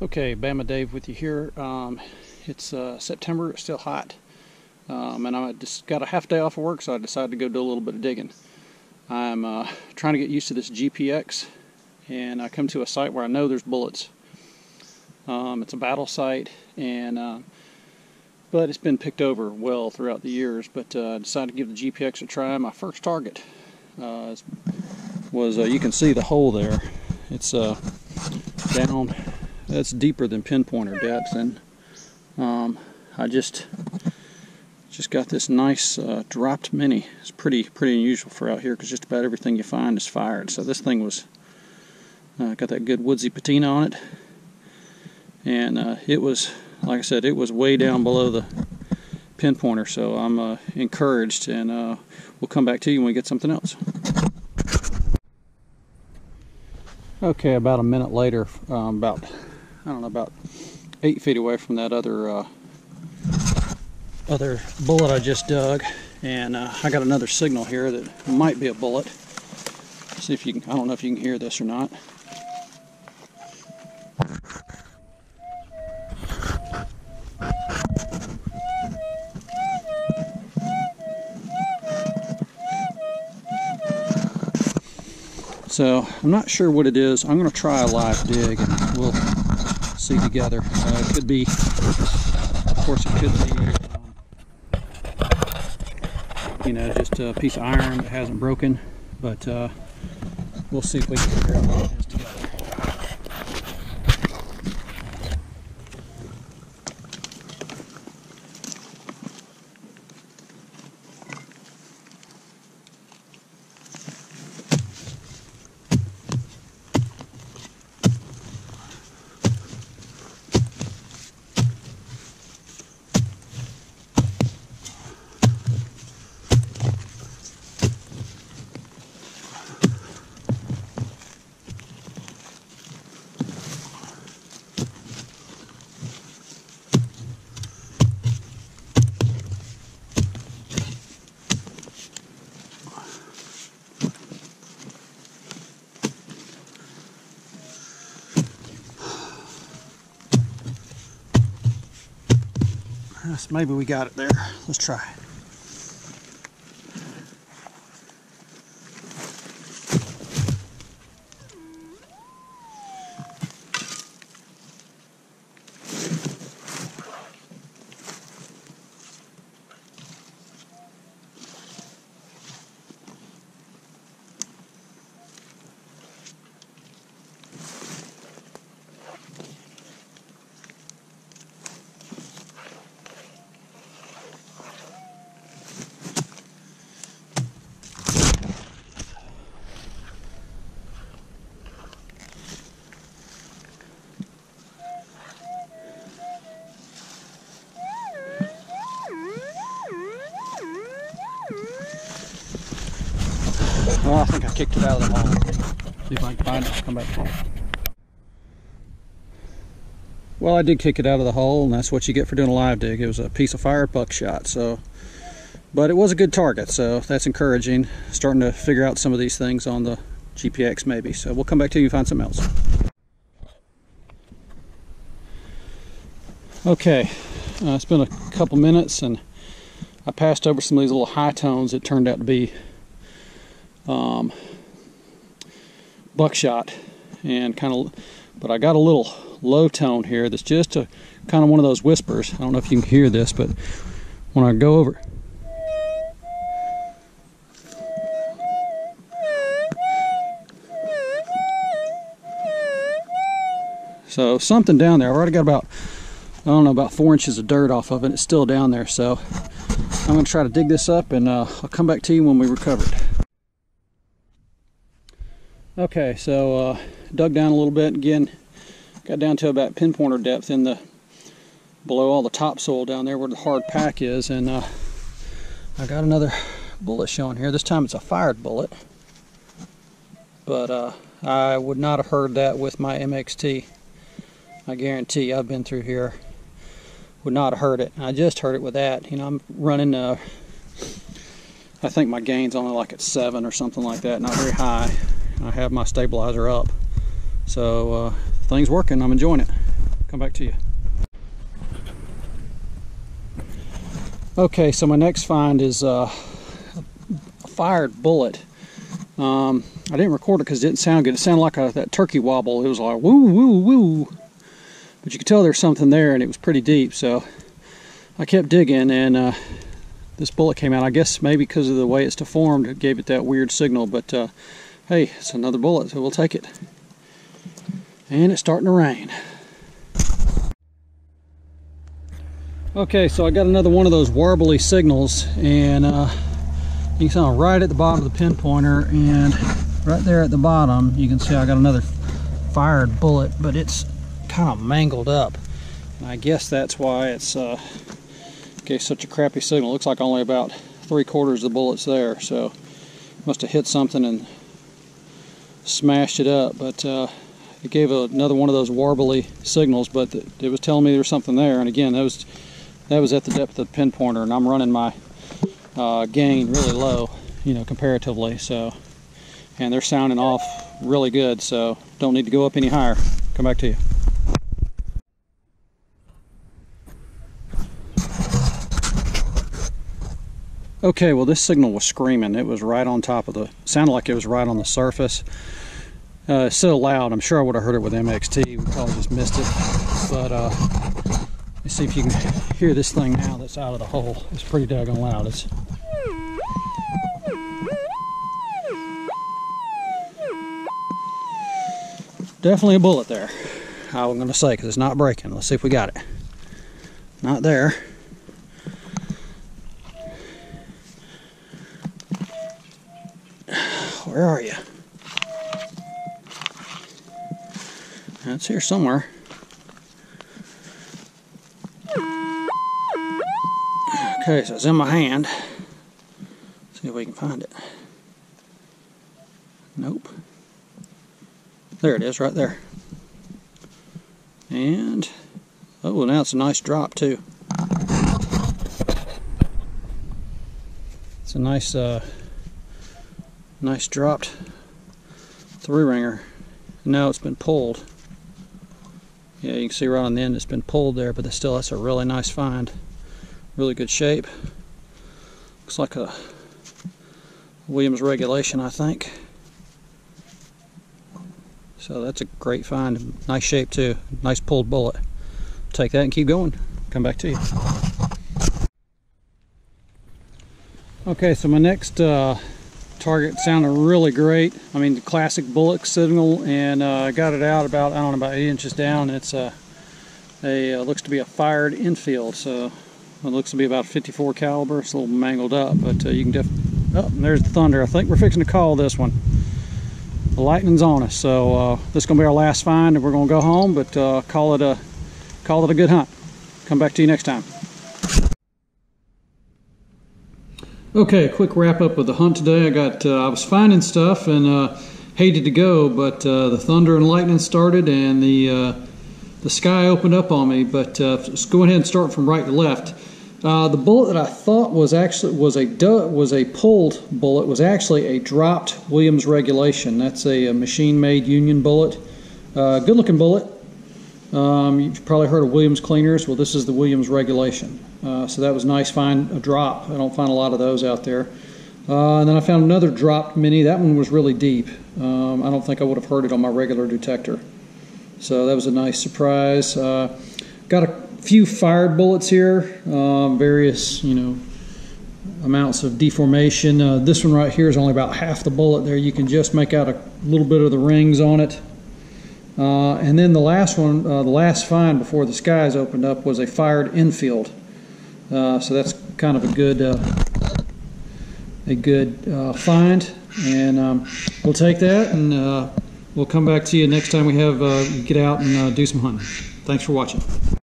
Okay, Bama Dave with you here. Um, it's uh, September, it's still hot, um, and I just got a half day off of work, so I decided to go do a little bit of digging. I'm uh, trying to get used to this GPX, and I come to a site where I know there's bullets. Um, it's a battle site, and uh, but it's been picked over well throughout the years. But uh, I decided to give the GPX a try. My first target uh, was uh, you can see the hole there. It's down that's deeper than pinpointer depth and um, I just just got this nice uh, dropped minie. It's pretty pretty unusual for out here because just about everything you find is fired. So this thing was uh, got that good woodsy patina on it. And uh, it was like I said it was way down below the pinpointer. So I'm uh, encouraged and uh, we'll come back to you when we get something else. Okay about a minute later um, about I don't know, about eight feet away from that other uh, other bullet I just dug. And uh, I got another signal here that might be a bullet. See if you can, I don't know if you can hear this or not. So I'm not sure what it is. I'm going to try a live dig and we'll see together. Uh, it could be, of course, it could be, um, you know, just a piece of iron that hasn't broken, but uh, we'll see if we can figure out maybe we got it there. Let's try. Well, I think I kicked it out of the hole. See if I can find it. Come back. Well, I did kick it out of the hole, and that's what you get for doing a live dig. It was a piece of fired buckshot, so. But it was a good target, so that's encouraging. Starting to figure out some of these things on the GPX maybe. So we'll come back to you and find something else. Okay, uh, it's been a couple minutes, and I passed over some of these little high tones. It turned out to be um, buckshot and kind of but I got a little low tone here that's just a kind of one of those whispers. I don't know if you can hear this but when I go over. So something down there. I've already got about I don't know about four inches of dirt off of it. It's still down there. So I'm gonna try to dig this up and uh, I'll come back to you when we recover it Okay, so uh, dug down a little bit again. Got down to about pinpointer depth in the below all the topsoil down there where the hard pack is, and uh, I got another bullet showing here. This time it's a fired bullet, but uh, I would not have heard that with my MXT. I guarantee I've been through here. Would not have heard it. I just heard it with that. You know, I'm running. Uh, I think my gain's only like at seven or something like that, not very high. I have my stabilizer up. So uh, things working, I'm enjoying it. Come back to you. Okay, so my next find is uh, a fired bullet. Um, I didn't record it because it didn't sound good. It sounded like a, that turkey wobble. It was like woo, woo, woo. But you could tell there's something there and it was pretty deep. So I kept digging and uh, this bullet came out. I guess maybe because of the way it's deformed, it gave it that weird signal. But uh, hey, it's another bullet, so we'll take it. And it's starting to rain. Okay, so I got another one of those warbly signals, and uh, you can see right at the bottom of the pinpointer, and right there at the bottom, you can see I got another fired bullet, but it's kind of mangled up. And I guess that's why it's uh, gave such a crappy signal. It looks like only about three quarters of the bullets there, so must have hit something and smashed it up. But uh, it gave another one of those warbly signals, but it was telling me there was something there. And again, that was that was at the depth of the pinpointer and I'm running my uh, gain really low you know comparatively so and they're sounding off really good so don't need to go up any higher come back to you okay well this signal was screaming it was right on top of the sounded like it was right on the surface uh, it's so loud I'm sure I would have heard it with MXT we probably just missed it but uh, Let's see if you can hear this thing now that's out of the hole. It's pretty daggone loud. It's definitely a bullet there. I'm going to say because it's not breaking. Let's see if we got it. Not there. Where are you? It's here somewhere. Okay, so it's in my hand. Let's see if we can find it. Nope. There it is, right there. And, oh, now it's a nice drop too. It's a nice, uh, nice dropped three ringer. Now it's been pulled. Yeah, you can see right on the end it's been pulled there, but still that's a really nice find really good shape. Looks like a Williams regulation, I think. So that's a great find. Nice shape too. Nice pulled bullet. Take that and keep going. Come back to you. Okay, so my next uh, target sounded really great. I mean, the classic bullet signal, and uh, I got it out about I don't know about eight inches down. It's a, a uh, looks to be a fired Enfield. So it looks to be about 54 caliber. It's a little mangled up, but uh, you can def. Oh, there's the thunder. I think we're fixing to call this one. The lightning's on us, so uh, this is gonna be our last find, and we're gonna go home. But uh, call it a call it a good hunt. Come back to you next time. Okay, quick wrap up of the hunt today. I got uh, I was finding stuff and uh, hated to go, but uh, the thunder and lightning started, and the the sky opened up on me. But let's go ahead and start from right to left. Uh, the bullet that I thought was actually was a was a pulled bullet was actually a dropped Williams regulation. That's a, a machine-made Union bullet. Uh, good-looking bullet. Um, you've probably heard of Williams cleaners. Well, this is the Williams regulation. Uh, so that was nice. Find a drop. I don't find a lot of those out there. Uh, and then I found another dropped minie. That one was really deep. Um, I don't think I would have heard it on my regular detector. So that was a nice surprise. Uh, got a few fired bullets here, uh, various, you know, amounts of deformation. Uh, this one right here is only about half the bullet there. You can just make out a little bit of the rings on it. Uh, and then the last one, uh, the last find before the skies opened up was a fired Enfield. Uh, so that's kind of a good, uh, a good find. And um, we'll take that and we'll come back to you next time we have get out and do some hunting. Thanks for watching.